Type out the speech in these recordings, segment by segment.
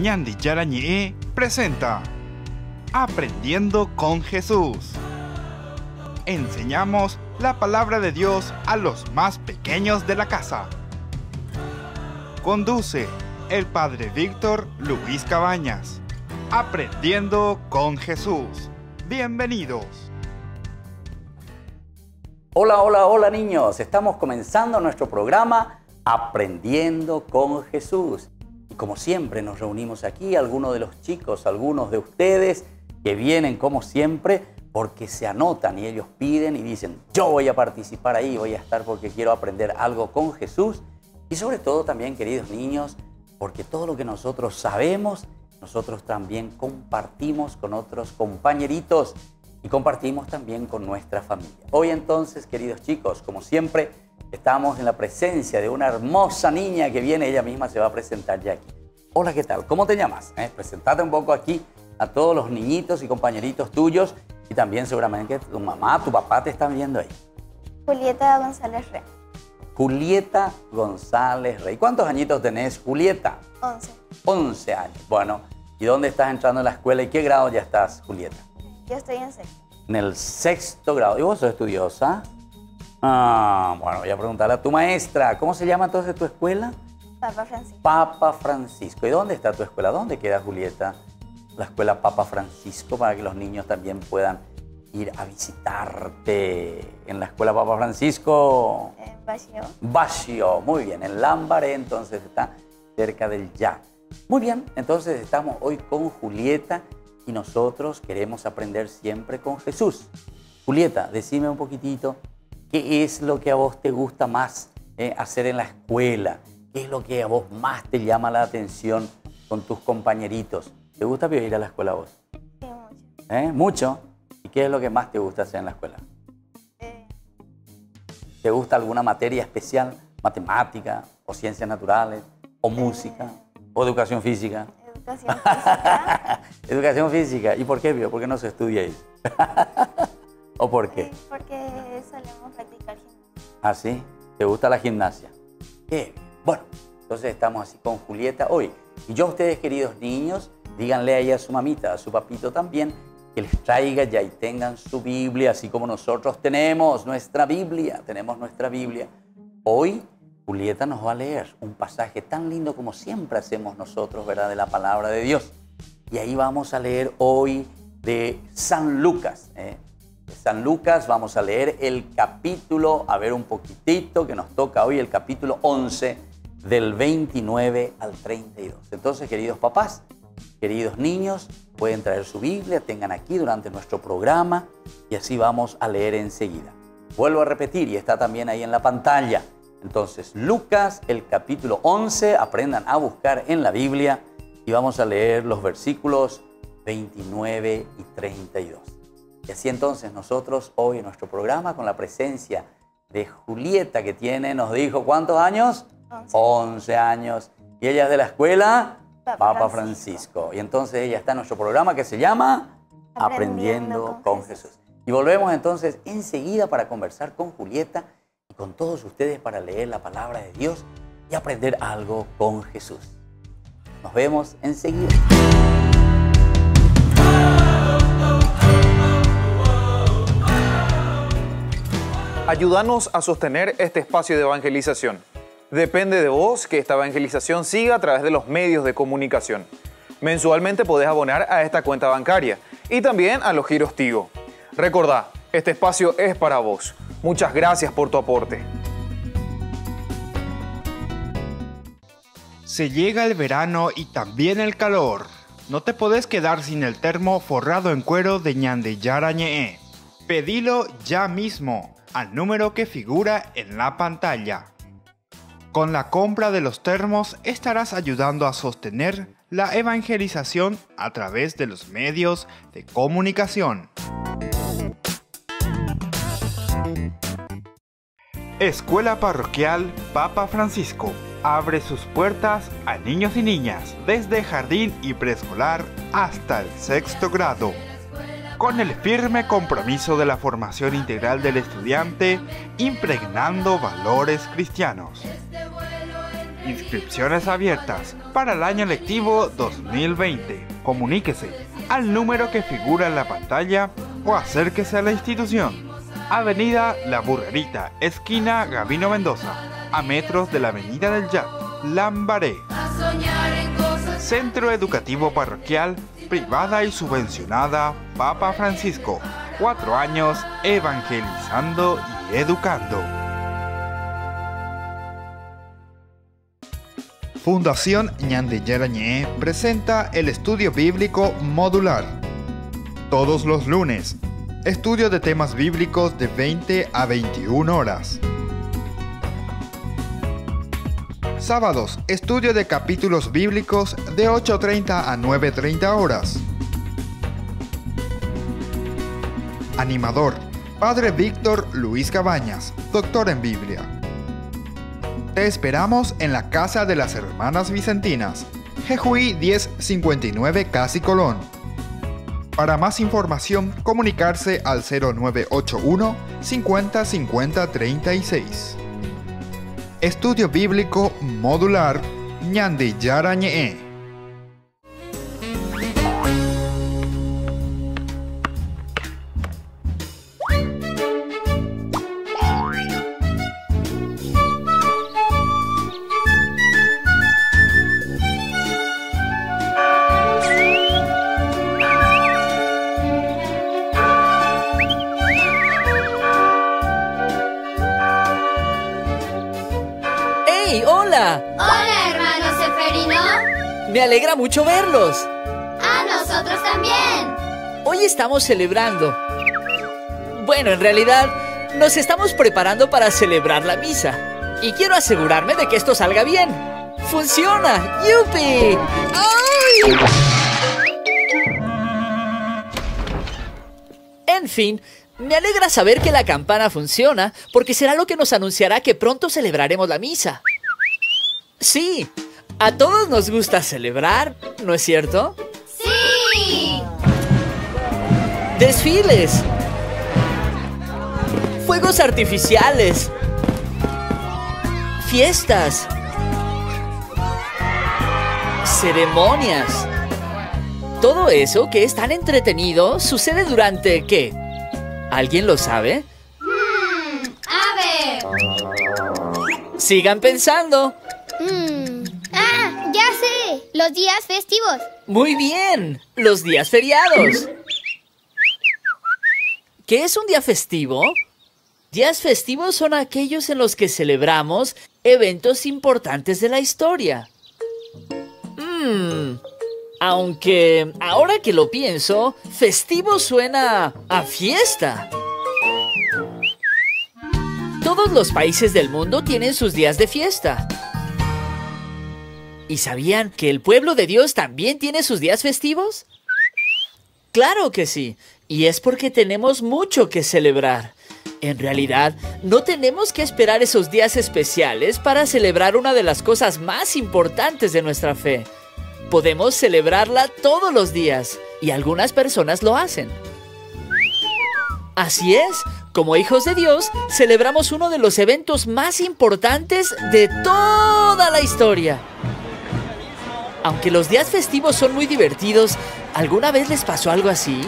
Ñandi Yarañe presenta Aprendiendo con Jesús. Enseñamos la palabra de Dios a los más pequeños de la casa. Conduce el Padre Víctor Luis Cabañas. Aprendiendo con Jesús. Bienvenidos. Hola, hola, hola niños. Estamos comenzando nuestro programa Aprendiendo con Jesús. Como siempre nos reunimos aquí, algunos de los chicos, algunos de ustedes que vienen como siempre porque se anotan y ellos piden y dicen, yo voy a participar ahí, voy a estar porque quiero aprender algo con Jesús. Y sobre todo también, queridos niños, porque todo lo que nosotros sabemos, nosotros también compartimos con otros compañeritos y compartimos también con nuestra familia. Hoy entonces, queridos chicos, como siempre, estamos en la presencia de una hermosa niña que viene, ella misma se va a presentar ya aquí. Hola, ¿qué tal? ¿Cómo te llamas? Eh, presentate un poco aquí a todos los niñitos y compañeritos tuyos y también seguramente tu mamá, tu papá te están viendo ahí. Julieta González Rey. Julieta González Rey. ¿Cuántos añitos tenés, Julieta? 11. 11 años. Bueno, ¿y dónde estás entrando en la escuela y qué grado ya estás, Julieta? Yo estoy en sexto. En el sexto grado. ¿Y vos sos estudiosa? Ah, bueno, voy a preguntarle a tu maestra. ¿Cómo se llama entonces tu escuela? Papa Francisco. Papa Francisco. ¿Y dónde está tu escuela? ¿Dónde queda, Julieta? La escuela Papa Francisco para que los niños también puedan ir a visitarte en la escuela Papa Francisco. En Bacio. Bacio, muy bien, en Lambaré, entonces está cerca del ya. Muy bien, entonces estamos hoy con Julieta y nosotros queremos aprender siempre con Jesús. Julieta, decime un poquitito, ¿qué es lo que a vos te gusta más eh, hacer en la escuela? ¿Qué es lo que a vos más te llama la atención con tus compañeritos? ¿Te gusta ir a la escuela a vos? Sí, mucho. ¿Eh? ¿Mucho? ¿Y qué es lo que más te gusta hacer en la escuela? Eh, ¿Te gusta alguna materia especial? ¿Matemática? ¿O ciencias naturales? ¿O música? ¿O educación física? educación física. educación física. ¿Y por qué, Pío? ¿Por qué no se estudia ahí? ¿O por qué? porque solemos practicar gimnasia. ¿Ah, sí? ¿Te gusta la gimnasia? Qué bien. Bueno, entonces estamos así con Julieta hoy. Y yo a ustedes, queridos niños, díganle ahí a su mamita, a su papito también, que les traiga ya y tengan su Biblia, así como nosotros tenemos nuestra Biblia, tenemos nuestra Biblia. Hoy Julieta nos va a leer un pasaje tan lindo como siempre hacemos nosotros, ¿verdad? De la palabra de Dios. Y ahí vamos a leer hoy de San Lucas. ¿eh? San Lucas vamos a leer el capítulo, a ver un poquitito, que nos toca hoy el capítulo 11 del 29 al 32. Entonces, queridos papás, queridos niños, pueden traer su Biblia, tengan aquí durante nuestro programa y así vamos a leer enseguida. Vuelvo a repetir y está también ahí en la pantalla. Entonces, Lucas, el capítulo 11, aprendan a buscar en la Biblia y vamos a leer los versículos 29 y 32. Y así entonces nosotros hoy en nuestro programa con la presencia de Julieta que tiene, nos dijo, ¿cuántos años? 11. 11 años. Y ella es de la escuela Papa Papa Francisco. Francisco. Y entonces ella está en nuestro programa que se llama Aprendiendo, Aprendiendo con, con Jesús. Y volvemos entonces enseguida para conversar con Julieta y con todos ustedes para leer la palabra de Dios y aprender algo con Jesús. Nos vemos enseguida. Ayúdanos a sostener este espacio de evangelización. Depende de vos que esta evangelización siga a través de los medios de comunicación. Mensualmente podés abonar a esta cuenta bancaria y también a los giros Tigo. Recordá, este espacio es para vos. Muchas gracias por tu aporte. Se llega el verano y también el calor. No te podés quedar sin el termo forrado en cuero de Ñande Yarañe. Pedilo ya mismo al número que figura en la pantalla. Con la compra de los termos estarás ayudando a sostener la evangelización a través de los medios de comunicación. Escuela Parroquial Papa Francisco abre sus puertas a niños y niñas desde jardín y preescolar hasta el sexto grado. Con el firme compromiso de la formación integral del estudiante, impregnando valores cristianos. Inscripciones abiertas para el año lectivo 2020. Comuníquese al número que figura en la pantalla o acérquese a la institución. Avenida La Burrerita, esquina Gabino Mendoza, a metros de la Avenida del Yat, Lambaré. Centro Educativo Parroquial, privada y subvencionada Papa Francisco. Cuatro años evangelizando y educando. Fundación Ñandeyarañé presenta el estudio bíblico modular. Todos los lunes, estudio de temas bíblicos de 20 a 21 horas. Sábados, estudio de capítulos bíblicos de 8.30 a 9.30 horas. Animador, Padre Víctor Luis Cabañas, doctor en Biblia. Te esperamos en la Casa de las Hermanas Vicentinas, Jejuí 1059 Casi Colón. Para más información, comunicarse al 0981 50 50 36. Estudio Bíblico Modular Ñandi Yarañe. ¡Hey, hola! Hola, hermano Seferino. Me alegra mucho verlos. A nosotros también. Hoy estamos celebrando. Bueno, en realidad, nos estamos preparando para celebrar la misa. Y quiero asegurarme de que esto salga bien. ¡Funciona! ¡Yupi! ¡Ay! En fin, me alegra saber que la campana funciona porque será lo que nos anunciará que pronto celebraremos la misa. Sí, a todos nos gusta celebrar, ¿no es cierto? Sí. Desfiles. Fuegos artificiales. Fiestas. Ceremonias. Todo eso que es tan entretenido sucede durante ¿qué? ¿Alguien lo sabe? A ver. Sigan pensando. Mm. Ah, ya sé. Los días festivos. Muy bien, los días feriados. ¿Qué es un día festivo? Días festivos son aquellos en los que celebramos eventos importantes de la historia. Mm, aunque ahora que lo pienso, festivo suena a fiesta. Todos los países del mundo tienen sus días de fiesta. ¿Y sabían que el pueblo de Dios también tiene sus días festivos? Claro que sí, y es porque tenemos mucho que celebrar. En realidad, no tenemos que esperar esos días especiales para celebrar una de las cosas más importantes de nuestra fe. Podemos celebrarla todos los días, y algunas personas lo hacen. Así es, como hijos de Dios, celebramos uno de los eventos más importantes de toda la historia. Aunque los días festivos son muy divertidos, ¿alguna vez les pasó algo así?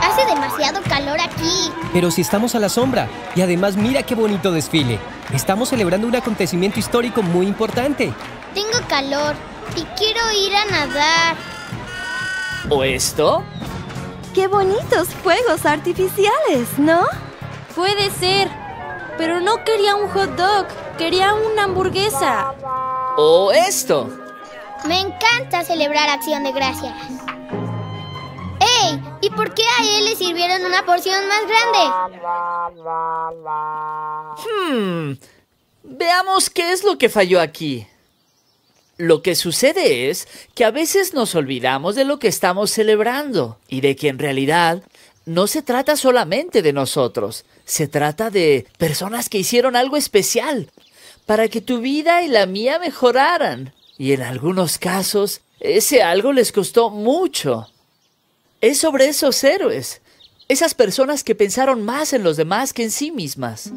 Hace demasiado calor aquí. Pero si estamos a la sombra, y además mira qué bonito desfile. Estamos celebrando un acontecimiento histórico muy importante. Tengo calor y quiero ir a nadar. ¿O esto? ¡Qué bonitos fuegos artificiales! ¿No? Puede ser, pero no quería un hot dog, quería una hamburguesa. ¿O esto? Me encanta celebrar acción de gracias. ¡Ey! ¿Y por qué a él le sirvieron una porción más grande? Hmm. Veamos qué es lo que falló aquí. Lo que sucede es que a veces nos olvidamos de lo que estamos celebrando y de que en realidad no se trata solamente de nosotros, se trata de personas que hicieron algo especial para que tu vida y la mía mejoraran. Y en algunos casos, ese algo les costó mucho. Es sobre esos héroes, esas personas que pensaron más en los demás que en sí mismas.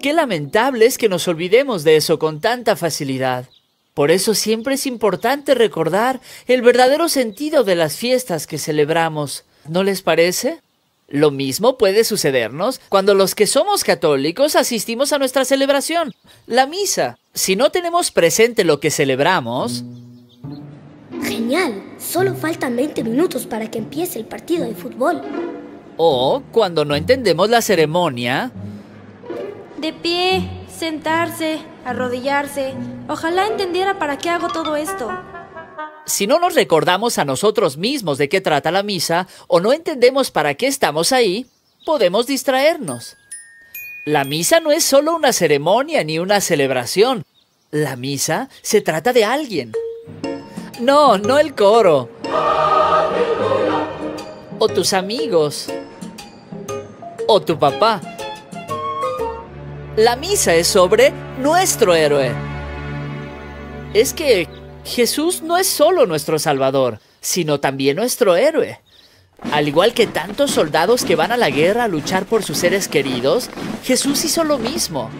Qué lamentable es que nos olvidemos de eso con tanta facilidad. Por eso siempre es importante recordar el verdadero sentido de las fiestas que celebramos. ¿No les parece? Lo mismo puede sucedernos cuando los que somos católicos asistimos a nuestra celebración, la misa. Si no tenemos presente lo que celebramos, Genial, solo faltan 20 minutos para que empiece el partido de fútbol. o cuando no entendemos la ceremonia, De pie, sentarse, arrodillarse. Ojalá entendiera para qué hago todo esto. si no nos recordamos a nosotros mismos de qué trata la misa o no entendemos para qué estamos ahí, podemos distraernos. La misa no es solo una ceremonia ni una celebración. La misa se trata de alguien. No, no el coro. O tus amigos. O tu papá. La misa es sobre nuestro héroe. Es que Jesús no es solo nuestro Salvador, sino también nuestro héroe. Al igual que tantos soldados que van a la guerra a luchar por sus seres queridos, Jesús hizo lo mismo.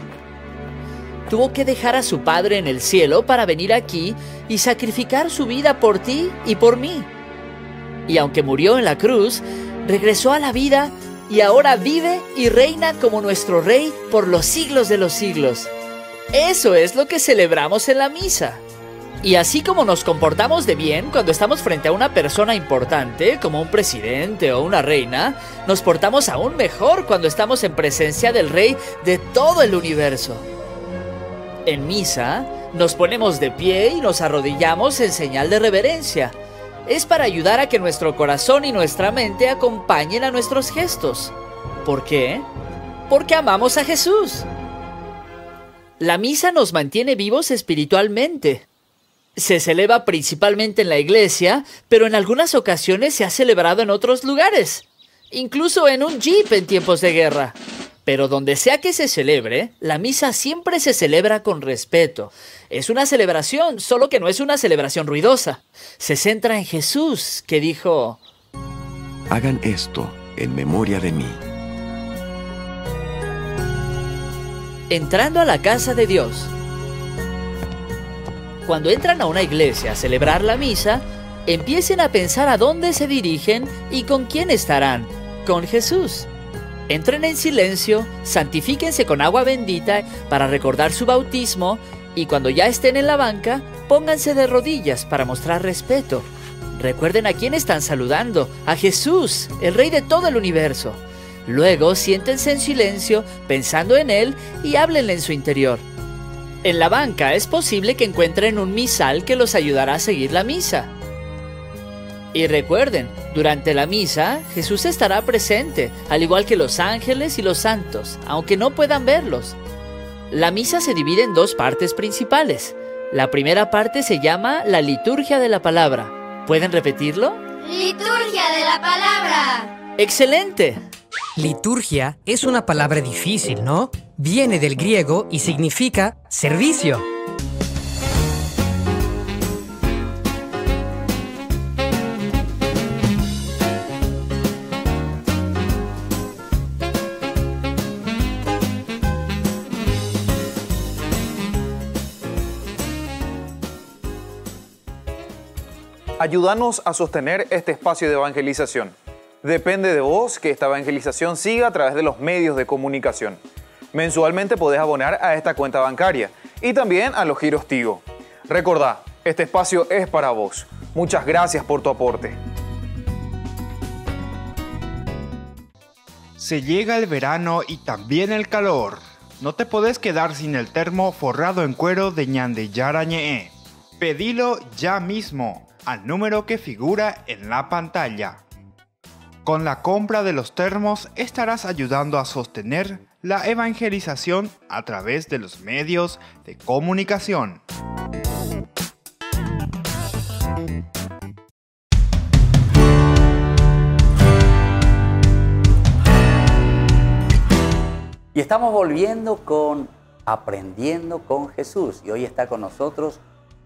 Tuvo que dejar a su Padre en el cielo para venir aquí y sacrificar su vida por ti y por mí. Y aunque murió en la cruz, regresó a la vida y ahora vive y reina como nuestro Rey por los siglos de los siglos. Eso es lo que celebramos en la misa. Y así como nos comportamos de bien cuando estamos frente a una persona importante, como un presidente o una reina, nos portamos aún mejor cuando estamos en presencia del Rey de todo el universo. En misa, nos ponemos de pie y nos arrodillamos en señal de reverencia. Es para ayudar a que nuestro corazón y nuestra mente acompañen a nuestros gestos. ¿Por qué? Porque amamos a Jesús. La misa nos mantiene vivos espiritualmente. Se celebra principalmente en la iglesia, pero en algunas ocasiones se ha celebrado en otros lugares, incluso en un jeep en tiempos de guerra. Pero donde sea que se celebre, la misa siempre se celebra con respeto. Es una celebración, solo que no es una celebración ruidosa. Se centra en Jesús, que dijo, Hagan esto en memoria de mí. entrando a la casa de Dios. Cuando entran a una iglesia a celebrar la misa, empiecen a pensar a dónde se dirigen y con quién estarán. Con Jesús. Entren en silencio, santifíquense con agua bendita para recordar su bautismo y cuando ya estén en la banca, pónganse de rodillas para mostrar respeto. Recuerden a quién están saludando, a Jesús, el Rey de todo el universo. Luego siéntense en silencio, pensando en Él y háblenle en su interior. En la banca es posible que encuentren un misal que los ayudará a seguir la misa. Y recuerden, durante la misa Jesús estará presente, al igual que los ángeles y los santos, aunque no puedan verlos. La misa se divide en dos partes principales. La primera parte se llama la liturgia de la palabra. ¿Pueden repetirlo? Liturgia de la palabra. ¡Excelente! Liturgia es una palabra difícil, ¿no? Viene del griego y significa servicio. Ayúdanos a sostener este espacio de evangelización. Depende de vos que esta evangelización siga a través de los medios de comunicación. Mensualmente podés abonar a esta cuenta bancaria y también a los giros Tigo. Recordá, este espacio es para vos. Muchas gracias por tu aporte. Se llega el verano y también el calor. No te podés quedar sin el termo forrado en cuero de Ñande Yarañe. Pedilo ya mismo al número que figura en la pantalla. Con la compra de los termos estarás ayudando a sostener la evangelización a través de los medios de comunicación. Y estamos volviendo con Aprendiendo con Jesús. Y hoy está con nosotros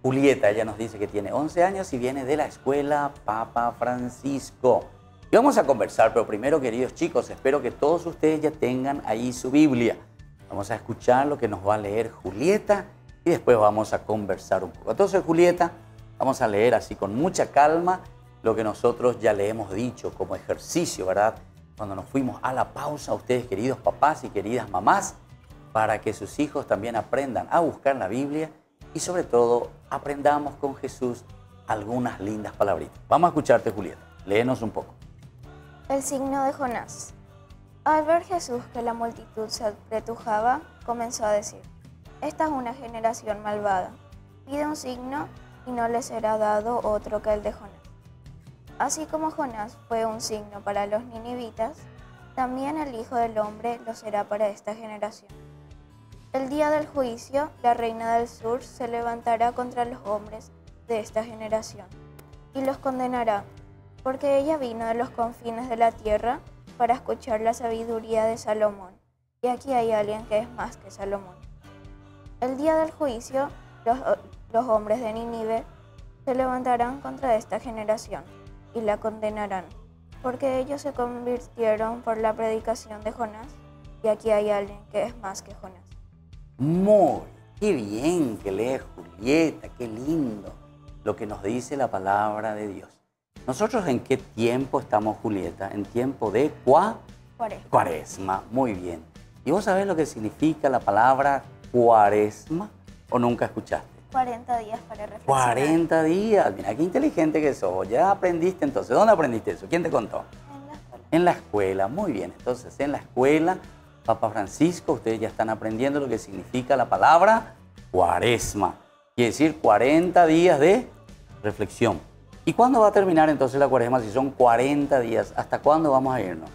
Julieta. Ella nos dice que tiene 11 años y viene de la escuela Papa Francisco. Y vamos a conversar, pero primero, queridos chicos, espero que todos ustedes ya tengan ahí su Biblia. Vamos a escuchar lo que nos va a leer Julieta y después vamos a conversar un poco. Entonces, Julieta, vamos a leer así con mucha calma lo que nosotros ya le hemos dicho como ejercicio, ¿verdad? Cuando nos fuimos a la pausa, ustedes queridos papás y queridas mamás, para que sus hijos también aprendan a buscar la Biblia y sobre todo aprendamos con Jesús algunas lindas palabritas. Vamos a escucharte, Julieta. Léenos un poco. El signo de Jonás. Al ver Jesús que la multitud se apretujaba, comenzó a decir, Esta es una generación malvada. Pide un signo y no le será dado otro que el de Jonás. Así como Jonás fue un signo para los ninivitas, también el Hijo del Hombre lo será para esta generación. El día del juicio, la reina del sur se levantará contra los hombres de esta generación y los condenará, porque ella vino de los confines de la tierra para escuchar la sabiduría de Salomón, y aquí hay alguien que es más que Salomón. El día del juicio, los, hombres de Nínive se levantarán contra esta generación y la condenarán, porque ellos se convirtieron por la predicación de Jonás, y aquí hay alguien que es más que Jonás. Muy, qué bien que lee Julieta, qué lindo lo que nos dice la palabra de Dios. ¿Nosotros en qué tiempo estamos, Julieta? En tiempo de cua... Cuaresma. cuaresma. Muy bien. ¿Y vos sabés lo que significa la palabra cuaresma o nunca escuchaste? 40 días para reflexionar. 40 días. Mira, qué inteligente que sos. Ya aprendiste entonces. ¿Dónde aprendiste eso? ¿Quién te contó? En la escuela. En la escuela. Muy bien. Entonces, en la escuela, Papa Francisco, ustedes ya están aprendiendo lo que significa la palabra cuaresma. Quiere decir 40 días de reflexión. ¿Y cuándo va a terminar entonces la cuaresma si son 40 días? ¿Hasta cuándo vamos a irnos?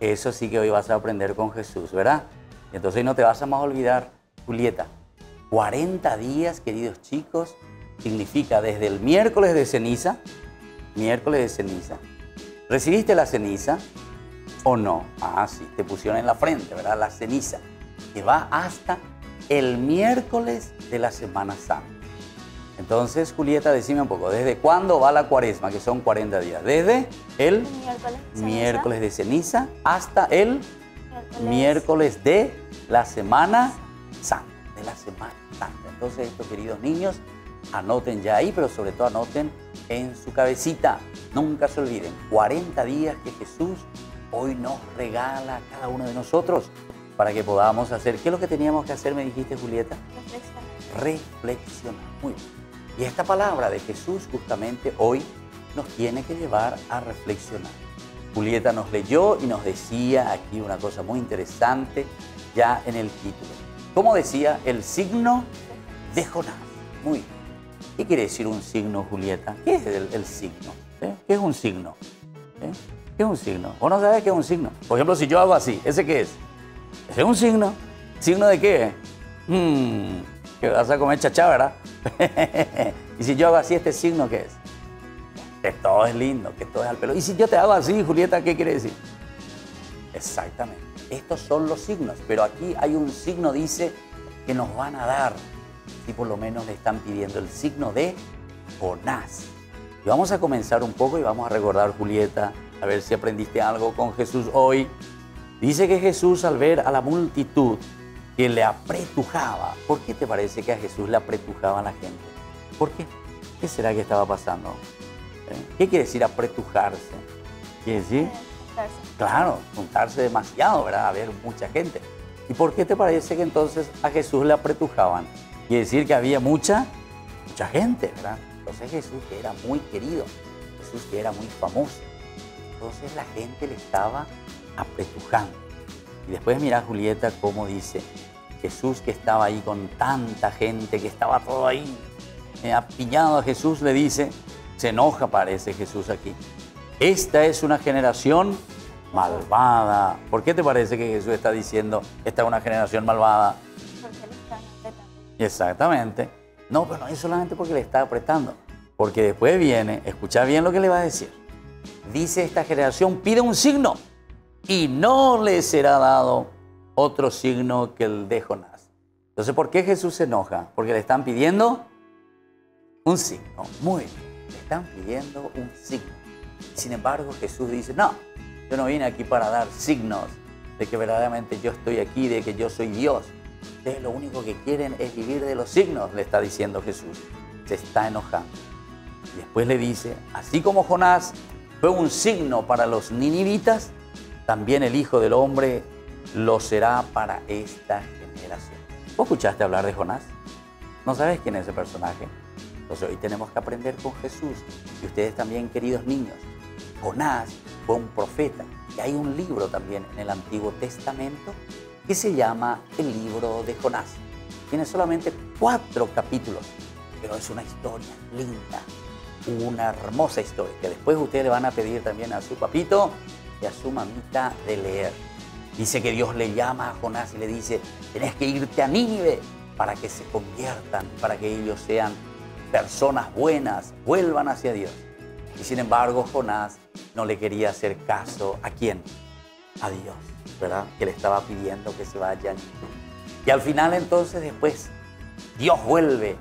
Eso sí que hoy vas a aprender con Jesús, ¿verdad? Entonces no te vas a más olvidar, Julieta. 40 días, queridos chicos, significa desde el miércoles de ceniza, miércoles de ceniza. ¿Recibiste la ceniza o no? Ah, sí, te pusieron en la frente, ¿verdad? La ceniza, que va hasta el miércoles de la Semana Santa. Entonces, Julieta, decime un poco, ¿desde cuándo va la cuaresma, que son 40 días? Desde el Miércoles. de ceniza hasta el miércoles- miércoles de la Semana Santa, de la Semana Santa. Entonces, esto, queridos niños, anoten ya ahí, pero sobre todo anoten en su cabecita. Nunca se olviden, 40 días que Jesús hoy nos regala a cada uno de nosotros para que podamos hacer. ¿Qué es lo que teníamos que hacer, me dijiste, Julieta? reflexionar. reflexionar. Muy bien. Y esta palabra de Jesús justamente hoy nos tiene que llevar a reflexionar. Julieta nos leyó y nos decía aquí una cosa muy interesante ya en el título. ¿Cómo decía? El signo de Jonás. Muy bien. ¿Qué quiere decir un signo, Julieta? ¿Qué es el, el signo? ¿Eh? ¿Qué es un signo? ¿Eh? ¿Qué es un signo? ¿O no sabes qué es un signo? Por ejemplo, si yo hago así, ¿ese qué es? Ese es un signo. ¿Signo de qué? Hmm, que vas a comer chachá, ¿verdad? y si yo hago así, ¿este signo qué es? Que todo es lindo, que todo es al pelo. Y si yo te hago así, Julieta, ¿qué quiere decir? Exactamente. Estos son los signos, pero aquí hay un signo, dice, que nos van a dar. Y por lo menos le están pidiendo el signo de Jonás. Y vamos a comenzar un poco y vamos a recordar, Julieta, a ver si aprendiste algo con Jesús hoy. Dice que Jesús al ver a la multitud que le apretujaba, ¿por qué te parece que a Jesús le apretujaba a la gente? ¿Por qué? ¿Qué será que estaba pasando? ¿Eh? ¿Qué quiere decir apretujarse? Quiere decir, Juntarse. claro, juntarse demasiado, ¿verdad? A ver mucha gente. ¿Y por qué te parece que entonces a Jesús le apretujaban? Quiere decir que había mucha, mucha gente, ¿verdad? Entonces Jesús que era muy querido, Jesús que era muy famoso. Entonces la gente le estaba apretujando. Y después mira Julieta cómo dice, Jesús que estaba ahí con tanta gente, que estaba todo ahí eh, apiñado a Jesús, le dice, se enoja parece Jesús aquí. Esta es una generación malvada. ¿Por qué te parece que Jesús está diciendo, esta es una generación malvada? Porque le están apretando. Exactamente. No, pero no es solamente porque le está apretando, porque después viene, escucha bien lo que le va a decir. Dice esta generación, pide un signo y no le será dado otro signo que el de Jonás. Entonces, ¿por qué Jesús se enoja? Porque le están pidiendo un signo. Muy bien, le están pidiendo un signo. Sin embargo, Jesús dice, no, yo no vine aquí para dar signos, de que verdaderamente yo estoy aquí, de que yo soy Dios. Ustedes lo único que quieren es vivir de los signos, le está diciendo Jesús. Se está enojando. Y después le dice, así como Jonás fue un signo para los ninivitas, también el Hijo del Hombre lo será para esta generación. ¿Vos escuchaste hablar de Jonás? ¿No sabes quién es ese personaje? Entonces hoy tenemos que aprender con Jesús. Y ustedes también, queridos niños. Jonás fue un profeta. Y hay un libro también en el Antiguo Testamento que se llama el libro de Jonás. Tiene solamente cuatro capítulos, pero es una historia linda, una hermosa historia, que después ustedes le van a pedir también a su papito y a su mamita de leer. Dice que Dios le llama a Jonás y le dice, tenés que irte a Nínive para que se conviertan, para que ellos sean personas buenas, vuelvan hacia Dios. Y sin embargo, Jonás no le quería hacer caso a quién? A Dios, ¿verdad? Que le estaba pidiendo que se vayan. Y al final entonces después Dios vuelve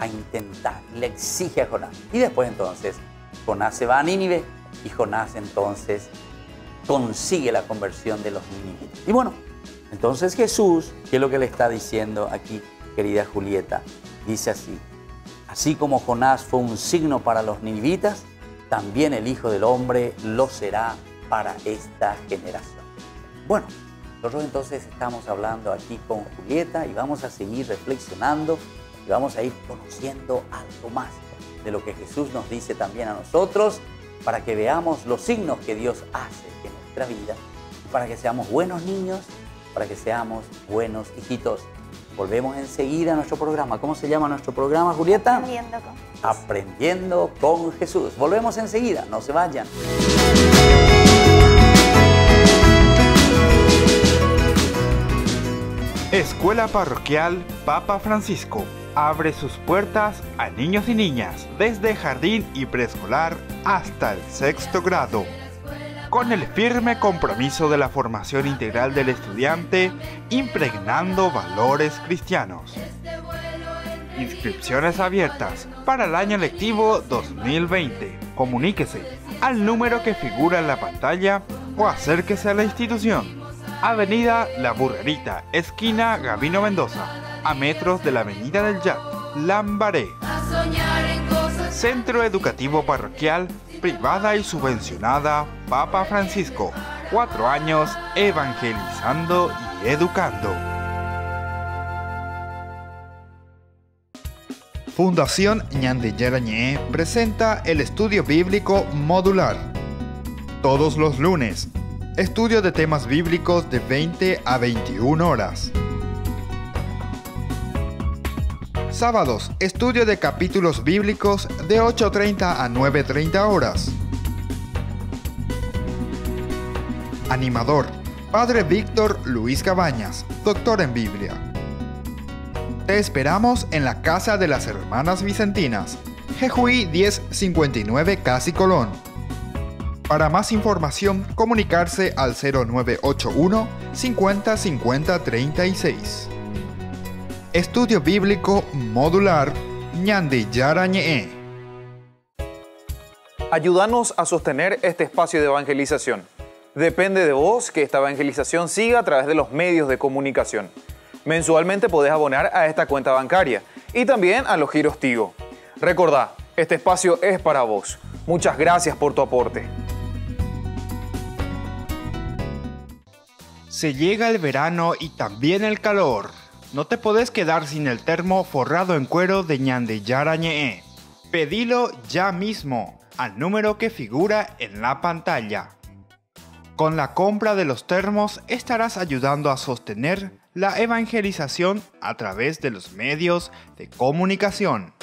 a intentar, le exige a Jonás. Y después entonces Jonás se va a Nínive y Jonás entonces consigue la conversión de los ninivitas. Y bueno, entonces Jesús, ¿qué es lo que le está diciendo aquí, querida Julieta? Dice así, así como Jonás fue un signo para los ninivitas, también el Hijo del Hombre lo será para esta generación. Bueno, nosotros entonces estamos hablando aquí con Julieta y vamos a seguir reflexionando y vamos a ir conociendo algo más de lo que Jesús nos dice también a nosotros para que veamos los signos que Dios hace en nuestra vida, para que seamos buenos niños, para que seamos buenos hijitos. Volvemos enseguida a nuestro programa. ¿Cómo se llama nuestro programa, Julieta? Aprendiendo con Jesús. Aprendiendo con Jesús. Volvemos enseguida, no se vayan. Escuela Parroquial Papa Francisco abre sus puertas a niños y niñas desde jardín y preescolar hasta el sexto grado. Con el firme compromiso de la formación integral del estudiante, impregnando valores cristianos. Inscripciones abiertas para el año lectivo 2020. Comuníquese al número que figura en la pantalla o acérquese a la institución. Avenida La Burrerita, esquina Gabino Mendoza, a metros de la Avenida del Yac, Lambaré. Centro Educativo Parroquial, privada y subvencionada Papa Francisco. Cuatro años evangelizando y educando. Fundación Ñandeyarañé presenta el estudio bíblico modular. Todos los lunes, estudio de temas bíblicos de 20 a 21 horas. Sábados, estudio de capítulos bíblicos de 8.30 a 9.30 horas. Animador, Padre Víctor Luis Cabañas, doctor en Biblia. Te esperamos en la Casa de las Hermanas Vicentinas, Jejuí 1059 Casi Colón. Para más información, comunicarse al 0981 50 50 36. Estudio Bíblico Modular Ñandi Yarañe. Ayúdanos a sostener este espacio de evangelización. Depende de vos que esta evangelización siga a través de los medios de comunicación. Mensualmente podés abonar a esta cuenta bancaria y también a los giros Tigo. Recordá, este espacio es para vos. Muchas gracias por tu aporte. Se llega el verano y también el calor. No te podés quedar sin el termo forrado en cuero de Ñande Yarañe. Pedilo ya mismo al número que figura en la pantalla. Con la compra de los termos estarás ayudando a sostener la evangelización a través de los medios de comunicación.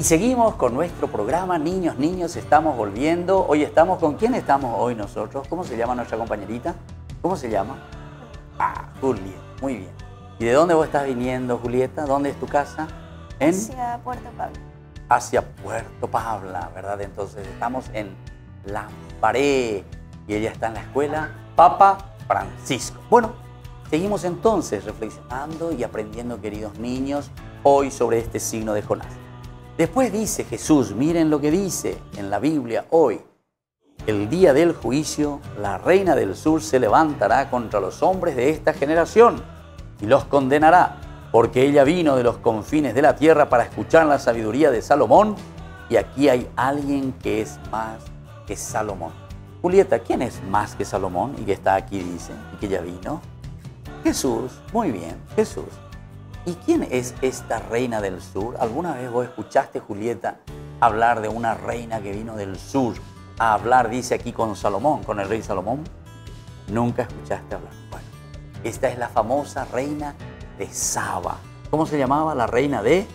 Y seguimos con nuestro programa Niños, Niños, estamos volviendo. Hoy estamos con quién estamos hoy nosotros. ¿Cómo se llama nuestra compañerita? ¿Cómo se llama? Ah, Julieta. Muy bien. ¿Y de dónde vos estás viniendo, Julieta? ¿Dónde es tu casa? En Hacia Puerto Pablo. hacia Puerto Pabla, ¿verdad? Entonces estamos en Lamparé y ella está en la escuela Papa Francisco. Bueno, seguimos entonces reflexionando y aprendiendo, queridos niños, hoy sobre este signo de Jonás. Después dice Jesús, miren lo que dice en la Biblia hoy. El día del juicio, la reina del sur se levantará contra los hombres de esta generación y los condenará, porque ella vino de los confines de la tierra para escuchar la sabiduría de Salomón, y aquí hay alguien que es más que Salomón. Julieta, ¿quién es más que Salomón y que está aquí, dice, y que ya vino? Jesús, muy bien, Jesús. ¿Y quién es esta reina del sur? ¿Alguna vez vos escuchaste, Julieta, hablar de una reina que vino del sur a hablar, dice aquí, con Salomón, con el rey Salomón? Nunca escuchaste hablar. Bueno, esta es la famosa reina de Saba. ¿Cómo se llamaba la reina de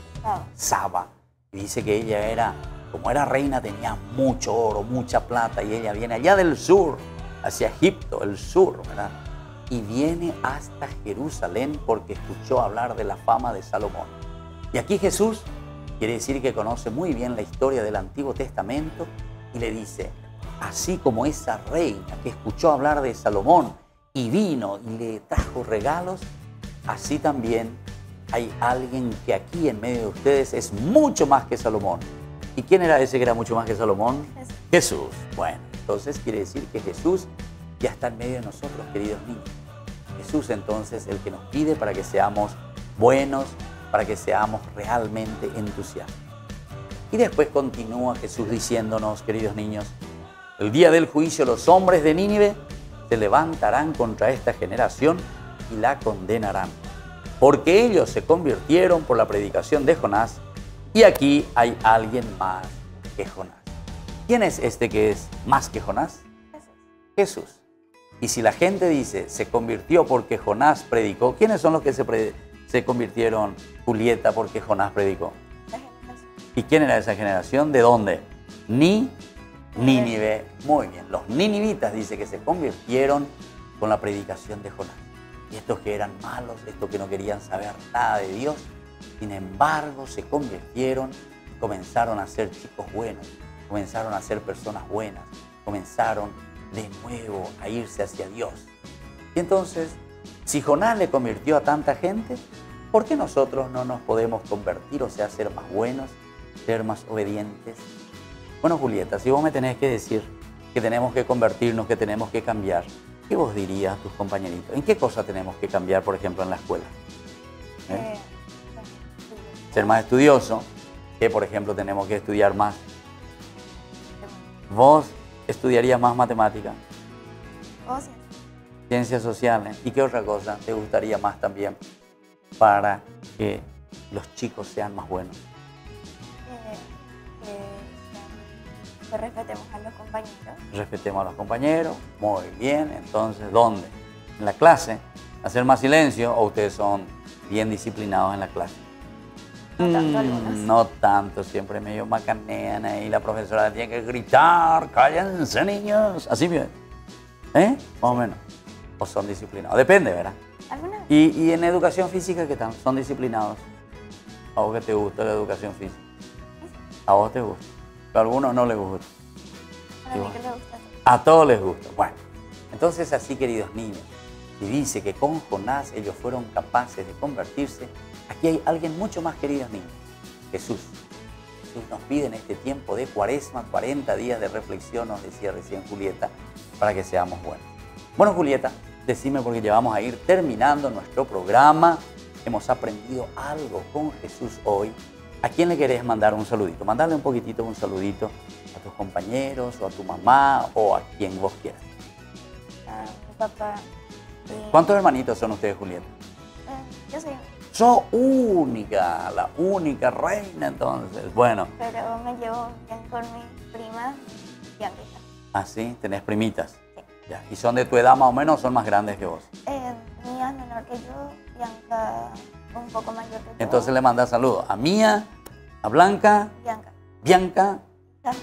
Saba? Dice que ella era, como era reina, tenía mucho oro, mucha plata, y ella viene allá del sur, hacia Egipto, el sur, ¿verdad? Y viene hasta Jerusalén porque escuchó hablar de la fama de Salomón. Y aquí Jesús quiere decir que conoce muy bien la historia del Antiguo Testamento y le dice, así como esa reina que escuchó hablar de Salomón y vino y le trajo regalos, así también hay alguien que aquí en medio de ustedes es mucho más que Salomón. ¿Y quién era ese que era mucho más que Salomón? Jesús. Bueno, entonces quiere decir que Jesús ya está en medio de nosotros, queridos niños. Jesús entonces el que nos pide para que seamos buenos, para que seamos realmente entusiastas. Y después continúa Jesús diciéndonos, queridos niños, el día del juicio los hombres de Nínive se levantarán contra esta generación y la condenarán, porque ellos se convirtieron por la predicación de Jonás y aquí hay alguien más que Jonás. ¿Quién es este que es más que Jonás? Jesús. Y si la gente dice, se convirtió porque Jonás predicó, ¿quiénes son los que se, se convirtieron, Julieta, porque Jonás predicó? ¿Y quién era esa generación? ¿De dónde? Ni Nínive. Muy bien, los ninivitas dice que se convirtieron con la predicación de Jonás. Y estos que eran malos, estos que no querían saber nada de Dios, sin embargo se convirtieron y comenzaron a ser chicos buenos, comenzaron a ser personas buenas, comenzaron de nuevo a irse hacia Dios. Y entonces, si Jonás le convirtió a tanta gente, ¿por qué nosotros no nos podemos convertir, o sea, ser más buenos, ser más obedientes? Bueno, Julieta, si vos me tenés que decir que tenemos que convertirnos, que tenemos que cambiar, ¿qué vos dirías a tus compañeritos? ¿En qué cosa tenemos que cambiar, por ejemplo, en la escuela? ¿Eh? Eh, ser más estudioso, que por ejemplo tenemos que estudiar más. Vos estudiarías más matemática? Oh, Ciencias sociales. ¿Y qué otra cosa te gustaría más también para que los chicos sean más buenos? Eh, que respetemos a los compañeros. Respetemos a los compañeros. Muy bien. Entonces, ¿dónde? ¿En la clase? ¿Hacer más silencio o ustedes son bien disciplinados en la clase? No tanto, mm, no tanto, siempre medio macanean ahí, la profesora tiene que gritar, cállense niños, así bien, ¿eh? Más o menos. O son disciplinados, depende, ¿verdad? ¿Y, ¿Y, en educación física qué tal? ¿Son disciplinados? ¿A vos que te gusta la educación física? ¿A vos te gusta? Pero a algunos no les gusta. A, mí que gusta. a todos les gusta. Bueno, entonces así, queridos niños, y dice que con Jonás ellos fueron capaces de convertirse Aquí hay alguien mucho más querido niños, Jesús. Jesús nos pide en este tiempo de cuaresma 40 días de reflexión, nos decía recién Julieta, para que seamos buenos. Bueno, Julieta, decime porque ya vamos a ir terminando nuestro programa. Hemos aprendido algo con Jesús hoy. ¿A quién le querés mandar un saludito? Mandarle un poquitito un saludito a tus compañeros o a tu mamá o a quien vos quieras. A mi papá. ¿Cuántos hermanitos son ustedes, Julieta? Eh, yo soy Sos única, la única reina entonces. Bueno. Pero me llevo bien con mi prima Bianca. ¿Ah, sí? ¿Tenés primitas? Sí. Ya. ¿Y son de tu edad más o menos o son más grandes que vos? Eh, Mía es menor que yo, Bianca un poco mayor que yo. Entonces le mandas saludos a Mía, a Blanca, Bianca, Bianca, Bianca.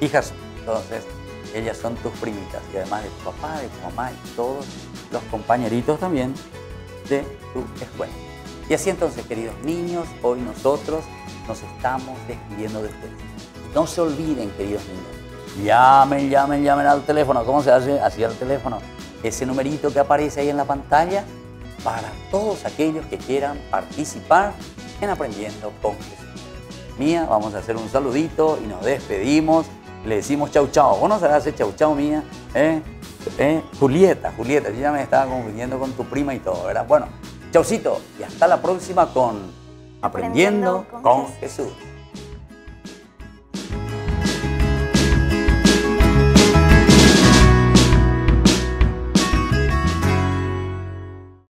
hijas. Entonces, ellas son tus primitas y además de tu papá, de tu mamá y todos los compañeritos también de tu escuela. Y así entonces, queridos niños, hoy nosotros nos estamos despidiendo de ustedes. No se olviden, queridos niños, llamen, llamen, llamen al teléfono. ¿Cómo se hace? Así al teléfono. Ese numerito que aparece ahí en la pantalla para todos aquellos que quieran participar en Aprendiendo con Jesús. Mía, vamos a hacer un saludito y nos despedimos. Le decimos chau chau. ¿Vos no sabés hacer chau chau, Mía? ¿Eh? ¿Eh? Julieta, Julieta, yo ya me estaba confundiendo con tu prima y todo, ¿verdad? Bueno, Chaucito y hasta la próxima con Aprendiendo, con. Jesús.